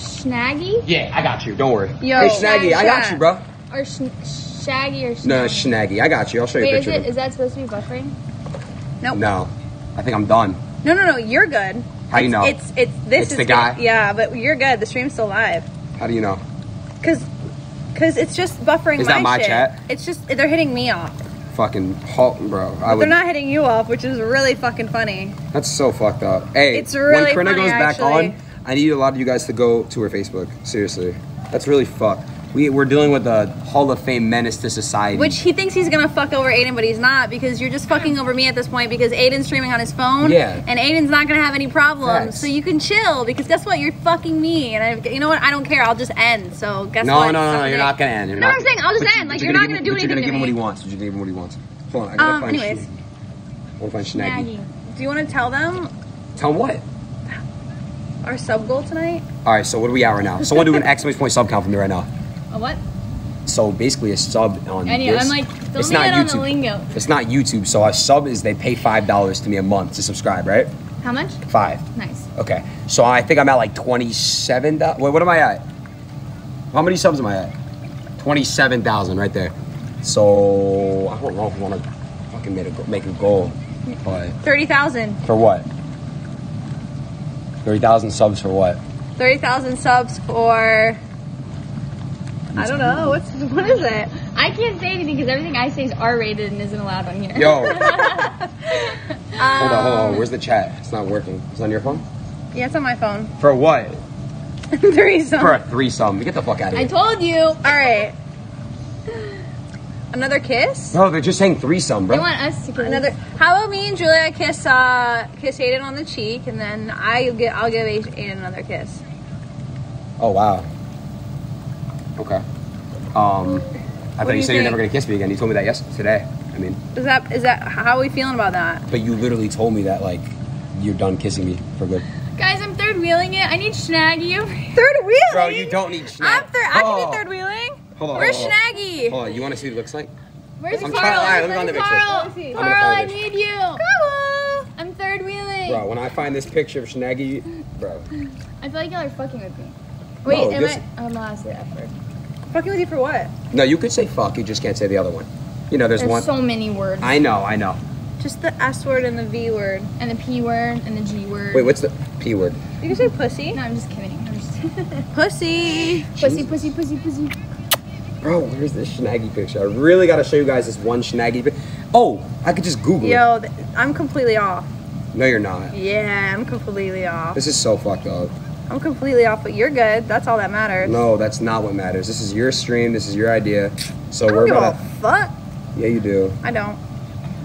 Snaggy Yeah, I got you. Don't worry. Yo, hey, Snaggy, I got you, bro. or Shn- Shaggy or Snaggy? No, Snaggy, I got you. I'll show you a Wait, is picture. it of is that supposed to be buffering? Nope. No, I think I'm done. No, no, no. You're good. How you know? It's it's this It's is the guy? Yeah, but you're good. The stream's still live. How do you know? Cause, cause it's just buffering. Is my that my shit. chat? It's just they're hitting me off. Fucking halt, bro. I would. They're not hitting you off, which is really fucking funny. That's so fucked up. Hey, It's really when Corinna funny, goes back actually. on, I need a lot of you guys to go to her Facebook. Seriously, that's really fucked. We we're dealing with a Hall of Fame menace to society. Which he thinks he's gonna fuck over Adin, but he's not because you're just fucking over me at this point because Adin's streaming on his phone. Yeah. And Adin's not gonna have any problems, Facts. so you can chill because guess what? You're fucking me, and I, you know what? I don't care. I'll just end. So guess no, what? no, no, no, you're not gonna end. You're No, not. I'm saying I'll just end. Like but you're not give gonna do anything You're gonna to give him what he wants. You're gonna give him what he wants. Hold on, I gotta Um, find. anyways. Snaggy. I wanna find. Snaggy. Do you want to tell them Tell what? Our sub goal tonight? All right, so what are we at right now? Someone do an exclamation point sub count for me right now. A what? So basically, a sub on know. this. I'm like, don't it's not YouTube. the lingo. It's not YouTube. So a sub is they pay five dollars to me a month to subscribe, right? How much? Five. Nice. Okay. So I think I'm at like twenty-seven. Wait, what am I at? How many subs am I at? Twenty-seven thousand right there. So I don't know if I want to fucking make a make a goal, but Thirty thousand. for what? Thirty thousand subs for what? Thirty thousand subs for. I don't know. What's what is it? I can't say anything because everything I say is R-rated and isn't allowed on here. Yo, hold Um, on, hold on. Where's the chat? It's not working. It's on your phone. Yeah, it's on my phone. For what? Threesome. For a threesome. Get the fuck out of here. I told you. All right. Another kiss. No, they're just saying threesome, bro. They want us to kiss. Another. How about me and Julia kiss uh kiss Adin on the cheek, and then I get I'll give Adin another kiss. Oh wow. Okay. Um, I do thought you you said you're never gonna kiss me again. You told me that yesterday. Today. I mean, Is that is that how are we feeling about that? but you literally told me that like you're done kissing me for good. Guys, I'm third wheeling it. I need Snaggy over here. Third wheeling. Bro, you don't need I'm snag. third. I Oh. can be third wheeling. Hold on. Where's hold on. Snaggy? Hold on. You want to see what it looks like? Where's I'm Carl? trying- alright, let me find the Where's picture. Carl? Let me see. I'm gonna Carl, I need you. Come I'm third wheeling. Bro, when I find this picture of Snaggy, bro. I feel like y'all are fucking with me. Wait, No, am this- I? Oh, I'm not the F word. Fucking with you for what? No, you could say fuck. You just can't say the other one. You know, there's, There's one. so many words. I know. I know. Just the S word and the V word. and the P word and the G word. Wait, what's the p word? You can say pussy. No, I'm just kidding. I'm just Pussy. pussy, pussy, pussy, pussy. Bro, where's this Snaggy picture? I really got to show you guys this one Snaggy picture. Oh, I could just Google it. Yo, I'm completely off. No, you're not. Yeah, I'm completely off. This is so fucked up. I'm completely off, but you're good. That's all that matters. No, that's not what matters. This is your stream. This is your idea. So we're about a fuck. Yeah, you do. I don't.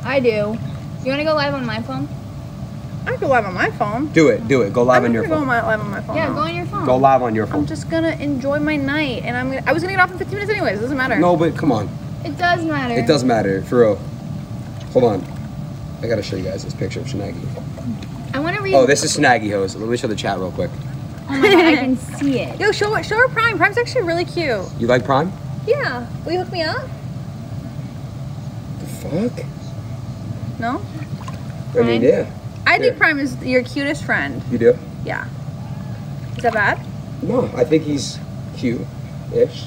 I do. You want to go live on my phone? I can go live on my phone. Do it. Do it. Go live I'm on your gonna go phone. my, live on my phone. Yeah, now. go on your phone. Go live on your phone. I'm just gonna enjoy my night, and I'm gonna. I was gonna get off in 15 minutes anyways. It doesn't matter. No, but come on. It does matter. It does matter. For real. Hold on. I gotta show you guys this picture of Snaggy. I want to read. Oh, this is Snaggy Hose. Let me show the chat real quick. Oh my god, I can see it. Yo, show it. Show her Prime. Prime's actually really cute. You like Prime? Yeah. Will you hook me up? The fuck? No. I mean, yeah. I think Yeah. Prime is your cutest friend. You do? Yeah. Is that bad? No, I think he's cute-ish.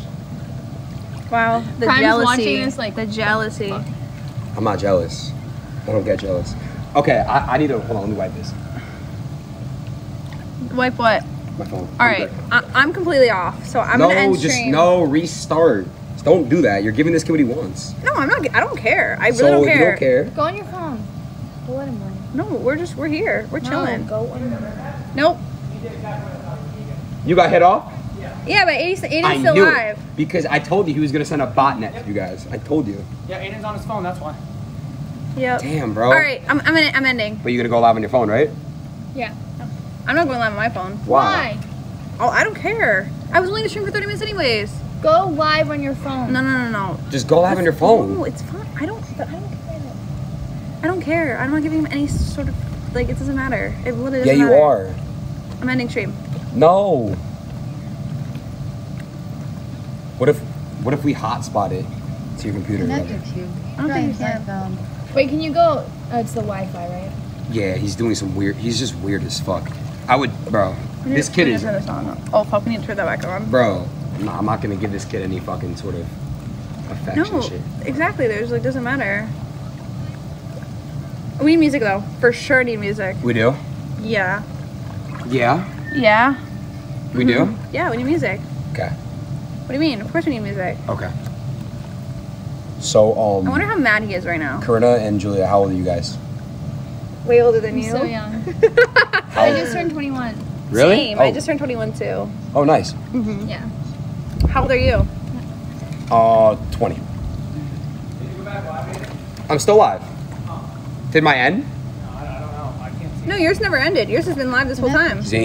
Wow. The Prime's jealousy. watching this, like, the jealousy. I'm not jealous. I don't get jealous. Okay, I, I need to hold on. Let me wipe this. Wipe what? My phone. All right. I, I'm completely off, so I'm no, gonna end just stream. no restart. Just don't do that. You're giving this kid what he wants. No, I'm not. I don't care. I really so don't if care. you don't care. Go on your phone. Go let him run. No, we're just we're here. We're chilling. No, go on. Nope. You got hit off. Yeah, but Adin, Adin's I still knew live. it because I told you he was gonna send a botnet to you guys. I told you. Yeah, Adin's on his phone, that's why. Yep. Damn, bro. All right, I'm I'm, in, I'm ending. But you're gonna go live on your phone, right? Yeah. I'm not going live on my phone. Why? Oh, I don't care. I was only gonna stream for 30 minutes anyways. Go live on your phone. No, no, no, no. Just go live on your phone. No, it's fine. I don't. I don't care. I don't care. I'm not giving him any sort of like. It doesn't matter. It literally Yeah, doesn't you matter. are. I'm ending stream. No. What if what if we hotspot it to your computer? Connected to. I don't think you can. can. Wait, can you go? Uh, oh, it's the Wi-Fi, right? Yeah, he's doing some weird. He's just weird as fuck. I would, bro. We This to- kid we need is- to turn this on. Oh fuck, we need to turn that back on. Bro, I'm not, I'm not gonna give this kid any fucking sort of affection No, shit. exactly. There's like doesn't matter. We need music though. For sure need music. We do? Yeah. Yeah, Yeah. we do? Yeah, we need music. Okay, What do you mean? Of course we need music. okay. So, um, I wonder how mad he is right now. Corinna and Julia, how old are you guys? Way older than I'm you. so young. I just turned 21. Really? Same. Oh, I just turned 21 too. oh, nice. Mm -hmm. Yeah. How old are you? Uh, 20. I'm still live. Did my end? No, yours never ended. Yours has been live this whole time. Zane.